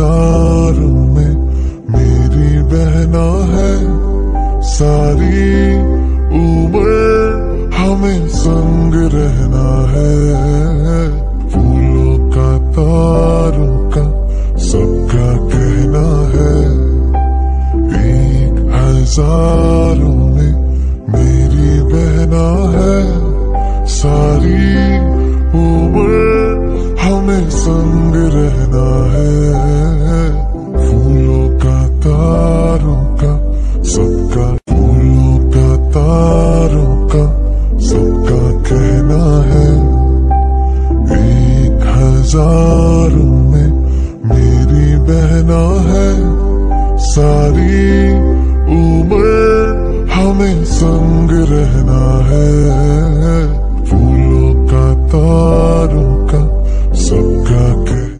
हज़ारों में मेरी बहना है। सारी उम्र हमें संग रहना है। फूलों का तारों का सबका कहना है। एक हज़ारों मेरी बहना है सारी उम्र हमें संग रहना है। फूलों का तारों का सबका कह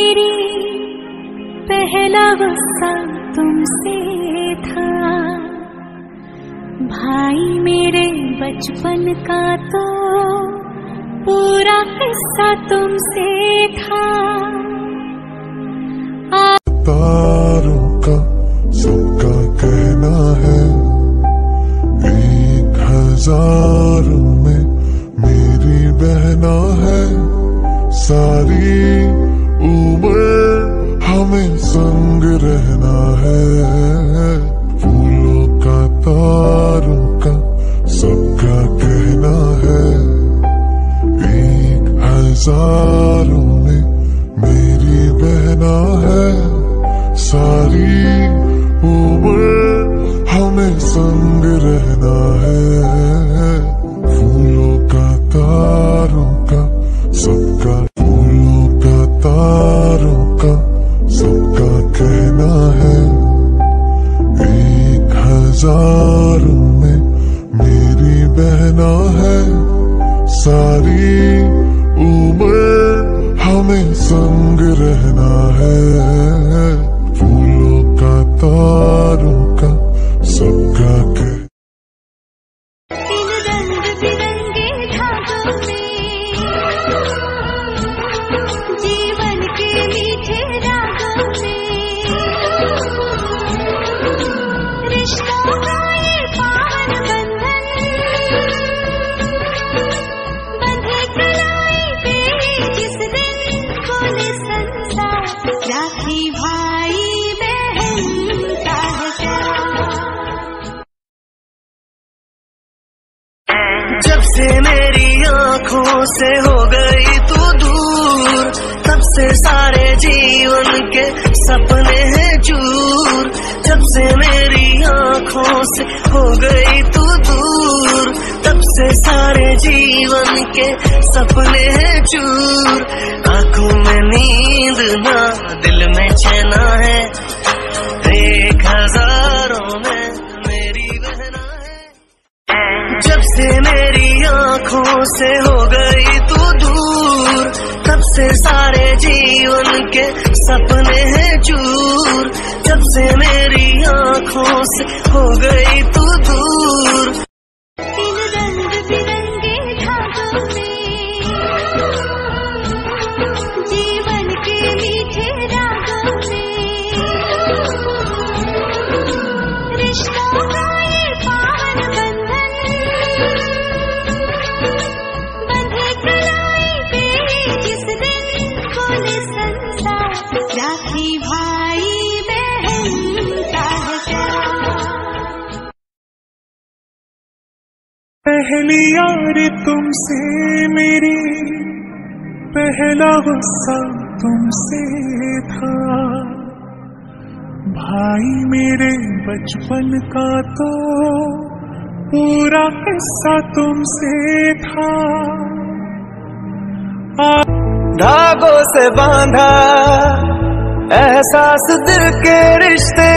मेरी पहला गुस्सा तुमसे था। भाई मेरे बचपन का तो पूरा किस्सा तुमसे था। तारों का सबका कहना है, एक हज़ारों में मेरी बहना है, सारी उम्र हमें संग रहना है। सारी उम्र हमें संग रहना है। से हो गई तू दूर। तब से सारे जीवन के सपने हैं चूर। जब से मेरी आँखों से हो गई तू दूर। तब से सारे जीवन के सपने हैं चूर। आँखों में नींद ना, दिल में चैना है। जब से मेरी आँखों से हो गई तू दूर, तब से सारे जीवन के सपने हैं चूर। जब से मेरी आँखों से हो गई तू दूर पहली यारी तुमसे मेरी, पहला गुस्सा तुमसे था। भाई मेरे बचपन का तो पूरा किस्सा तुमसे था। धागों से बांधा, एहसास दिल का रिश्ता